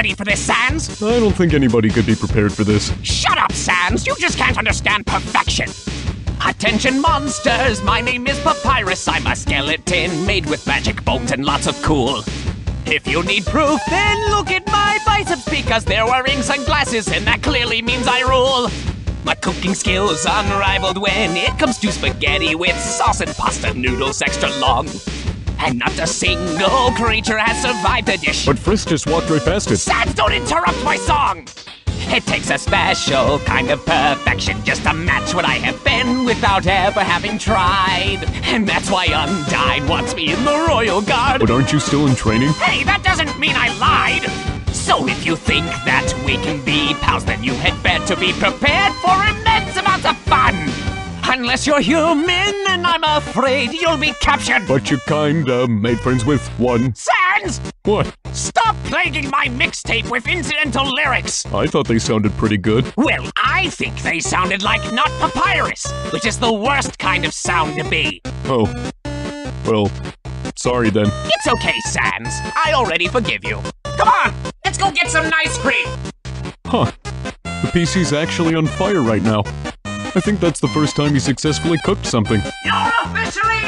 ready for this, Sans? I don't think anybody could be prepared for this. Shut up, Sans! You just can't understand perfection! Attention, monsters! My name is Papyrus. I'm a skeleton made with magic bones and lots of cool. If you need proof, then look at my biceps because they're wearing sunglasses, and that clearly means I rule. My cooking skills unrivaled when it comes to spaghetti with sauce and pasta noodles extra long. And not a single creature has survived the dish. But Frisk just walked right past it. Sans, don't interrupt my song! It takes a special kind of perfection just to match what I have been without ever having tried. And that's why Undyne wants me in the Royal Guard. But aren't you still in training? Hey, that doesn't mean I lied! So if you think that we can be pals, then you had better be prepared for immense amounts of fun! Unless you're human, and I'm afraid you'll be captured! But you kinda made friends with one. Sans! What? Stop plaguing my mixtape with incidental lyrics! I thought they sounded pretty good. Well, I think they sounded like not papyrus, which is the worst kind of sound to be. Oh. Well, sorry then. It's okay, Sans. I already forgive you. Come on, let's go get some ice cream. Huh. The PC's actually on fire right now. I think that's the first time he successfully cooked something. You're officially!